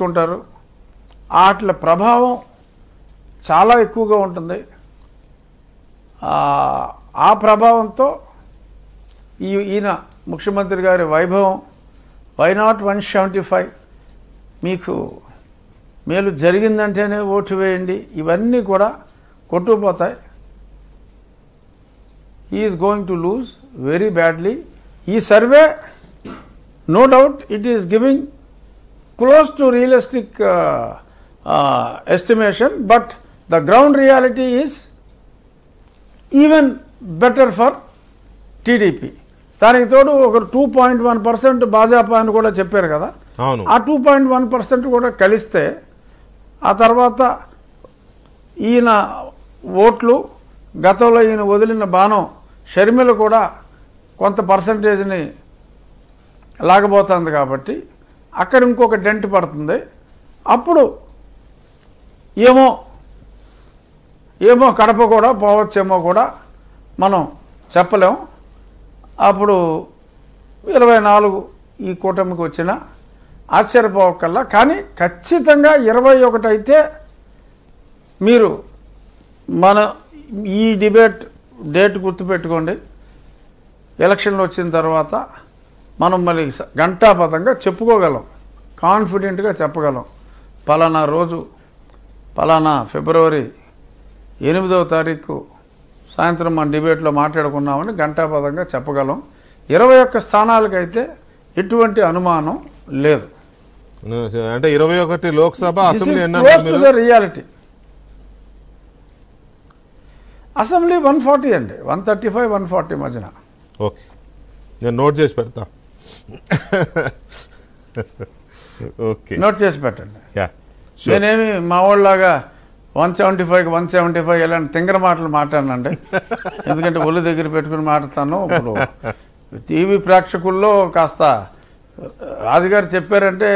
తీసుకుంటారు. వాటి ప్రభావం చాలా ఎక్కువగా ఉంటుంది. ఆ, ఆ ప్రభావంతో ఈ ఈయన ముఖ్యమంత్రి గారి వైభవం why not one seventy five మీకు మేలు జరిగిందంటేనే ఓటు వేయండి. ఇవన్నీ కూడా కొట్టుకుపోతాయి. Is going to lose very badly ఈ survey no doubt it is giving close to realistic estimation but the ground reality is even better for TDP దానికి తోడు ఒక two point one percent Bhajapa అని కూడా చెప్పారు కదా. ఆ టూ పాయింట్ వన్ పర్సెంట్ కూడా కలిస్తే ఆ తర్వాత ఈయన ఓట్లు గతంలో ఈయన వదిలిన బాణం షర్మిల కూడా కొంత పర్సంటేజ్ని లాగబోతుంది కాబట్టి అక్కడ ఇంకొక డెంట్ పడుతుంది. అప్పుడు ఏమో ఏమో కడప కూడా పోవచ్చేమో కూడా మనం చెప్పలేం. అప్పుడు ఇరవై నాలుగు ఈ కూటమికి వచ్చిన ఆశ్చర్యపోవక్కల్లా కానీ ఖచ్చితంగా ఇరవై ఒకటి అయితే మీరు మన ఈ డిబేట్ డేట్ గుర్తుపెట్టుకోండి. ఎలక్షన్లు వచ్చిన తర్వాత మనం మళ్ళీ ఘంటాపథంగా చెప్పుకోగలం. కాన్ఫిడెంట్గా చెప్పగలం. పలానా రోజు పలానా ఫిబ్రవరి ఎనిమిదవ తారీఖు సాయంత్రం మన డిబేట్లో మాట్లాడుకున్నామని ఘంటాపథంగా చెప్పగలం. ఇరవై ఒక్క స్థానాలకైతే ఎటువంటి అనుమానం లేదు. అంటే ఇరవై ఒకటి Lok Sabha assembly reality assembly one forty అండి. One thirty five one forty మధ్యన. ఓకే. నేను నోట్ చేసి పెడతా. ఓకే నోట్ చేసి పెట్టండి. నేనేమి మా వాళ్ళలాగా one seventy five one seventy five ఇలాంటి తింగర మాటలు మాట్లాడనండి. ఎందుకంటే ఒళ్ళు దగ్గర పెట్టుకుని మాట్లాడతాను. ఇప్పుడు టీవీ ప్రేక్షకుల్లో కాస్త రాజుగారు చెప్పారంటే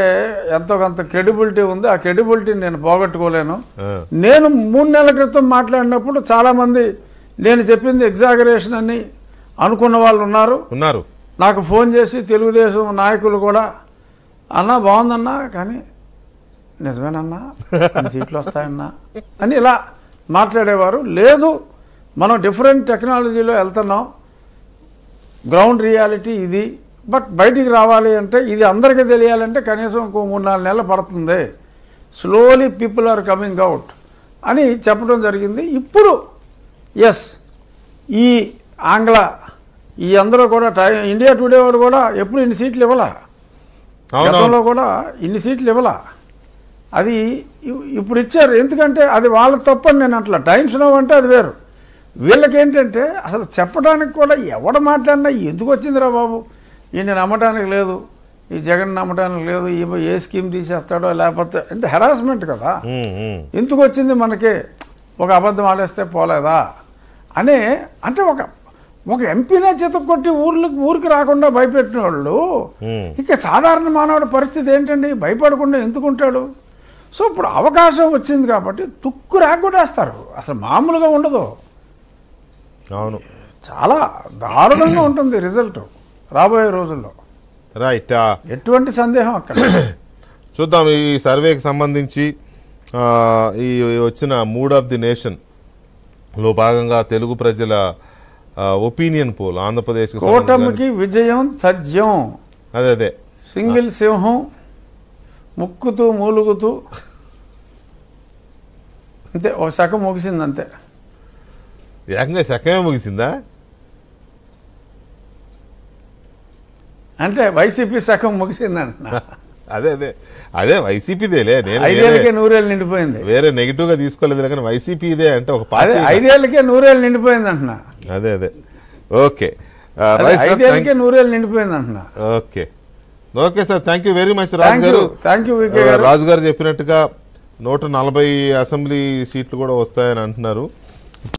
ఎంతో కొంత క్రెడిబిలిటీ ఉంది. ఆ క్రెడిబిలిటీని నేను పోగొట్టుకోలేను. నేను మూడు నెలల క్రితం మాట్లాడినప్పుడు చాలామంది నేను చెప్పింది ఎగ్జాగరేషన్ అని అనుకున్న వాళ్ళు ఉన్నారు. ఉన్నారు. నాకు ఫోన్ చేసి తెలుగుదేశం నాయకులు కూడా అన్నా బాగుందన్నా కానీ నిజమేనన్నా సీట్లు వస్తాయన్నా అని ఇలా మాట్లాడేవారు. లేదు మనం డిఫరెంట్ టెక్నాలజీలో వెళ్తున్నాం. గ్రౌండ్ రియాలిటీ ఇది. బట్ బయటికి రావాలి అంటే ఇది అందరికీ తెలియాలంటే కనీసం ఇంకో మూడు నాలుగు నెలలు పడుతుంది. Slowly people are coming out అని చెప్పడం జరిగింది. ఇప్పుడు ఎస్ ఈ ఆంగ్ల ఈ అందరూ కూడా టై ఇండియా టుడే వాడు కూడా ఎప్పుడు ఇన్ని సీట్లు ఇవ్వాల? గతంలో కూడా ఇన్ని సీట్లు ఇవ్వాల? అది ఇప్పుడు ఇచ్చారు. ఎందుకంటే అది వాళ్ళ తప్పని నేను అట్లా. టైమ్స్ నో అంటే అది వేరు. వీళ్ళకి ఏంటంటే అసలు చెప్పడానికి కూడా ఎవడ మాట్లాడినా ఎందుకు వచ్చిందిరా బాబు? ఈయన నమ్మటానికి లేదు. ఈ జగన్ నమ్మటానికి లేదు. ఈ ఏ స్కీమ్ తీసేస్తాడో లేకపోతే అంటే హెరాస్మెంట్ కదా. ఎందుకు వచ్చింది మనకి? ఒక అబద్ధం ఆడేస్తే పోలేదా? అనే అంటే ఒక ఒక ఎంపీనే చేత కొట్టి ఊర్లకు ఊరికి రాకుండా భయపెట్టిన వాళ్ళు. ఇక సాధారణ మానవుడి పరిస్థితి ఏంటండి? భయపడకుండా ఎందుకుంటాడు సో ఇప్పుడు అవకాశం వచ్చింది కాబట్టి తుక్కు రాకొడేస్తారు అసలు మామూలుగా ఉండదు. అవును. చాలా దారుణంగా ఉంటుంది రిజల్ట్ రాబోయే రోజుల్లో. రైట్ ఎటువంటి సందేహం అక్కడ చూద్దాం ఈ సర్వేకి సంబంధించి ఈ వచ్చిన మూడ్ ఆఫ్ ది నేషన్లో భాగంగా తెలుగు ప్రజల ఒపీనియన్ పోల్ ఆంధ్రప్రదేశ్ కూటమికి విజయం తథ్యం అదే అదే. సింగిల్ సింహం ముక్కుతూ మూలుగుతూ. అంతే ఒక సగం ముగిసింది అంతే ఏకంగా శకమే ముగిసిందా? అంటే వైసీపీ సగం ముగిసిందంట అదే అదే. అదే వైసీపీదేలే. నేను ఐదేళ్ళకే నూరేళ్ళు నిండిపోయింది. వేరే నెగిటివ్గా తీసుకోలేదు కానీ వైసీపీ ఇదే అంటే ఒక పార్టీ ఐదేళ్ళకే నూరేళ్ళు నిండిపోయింది అంటున్నా. అదే అదే. ఓకే. ఐదేళ్ళకే నూరేళ్ళు నిండిపోయింది అంటున్నా. Okay. Okay sir. Thank you very much Raju garu thank you రాజు గారు. చెప్పినట్టుగా నూట నలభై అసెంబ్లీ సీట్లు కూడా వస్తాయని అంటున్నారు.